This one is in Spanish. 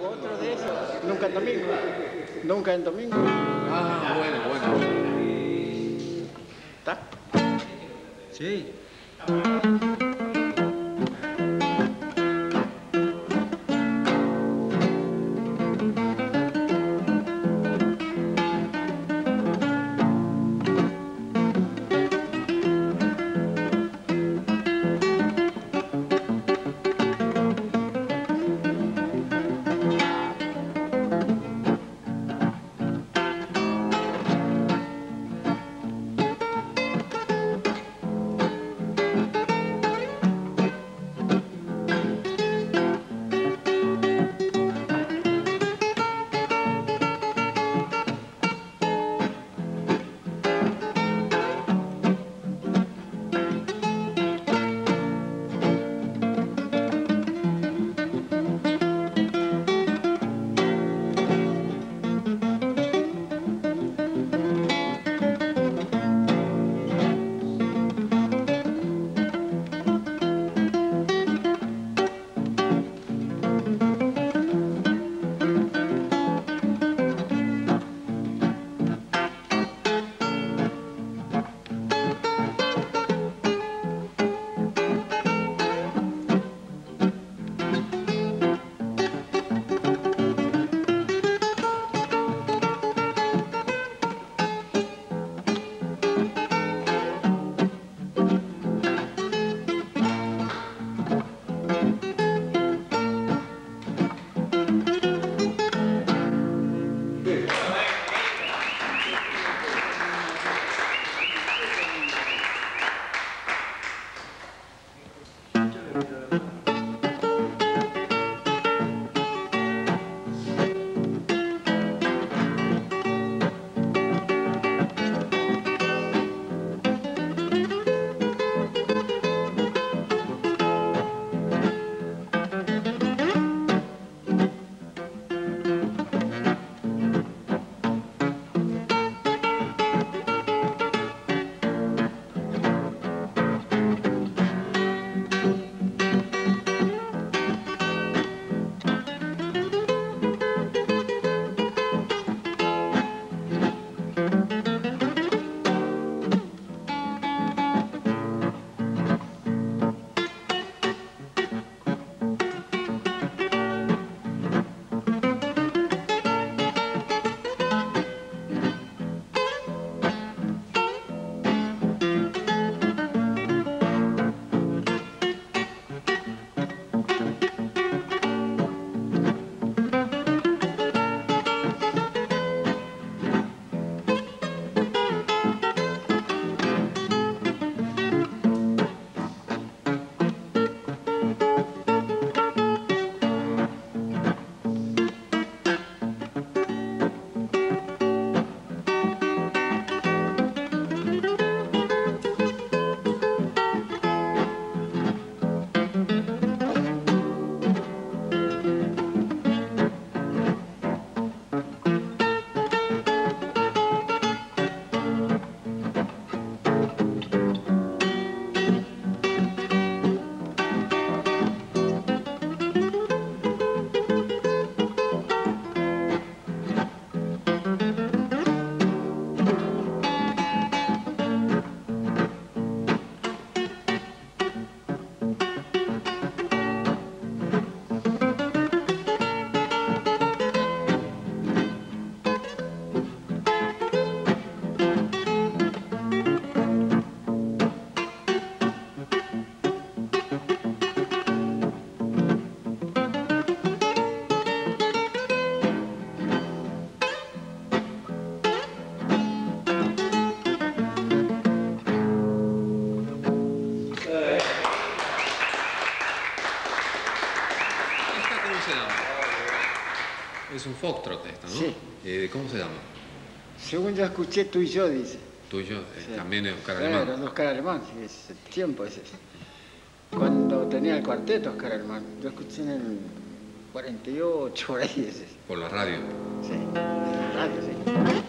hago otro de esos. Nunca en domingo. Nunca en domingo. Ah, bueno, bueno. ¿Está? Sí. Es un foxtrot esto, ¿no? Sí. Eh, ¿Cómo se llama? Según yo escuché tú y yo, dice. Tuyo, eh, Sí. también es Oscar Claro, Alemán. Oscar Alemán, sí, es el tiempo ese. Cuando tenía el cuarteto Oscar Alemán. Yo escuché en el 48, por ahí ese. Por la radio. Sí, en el radio, sí.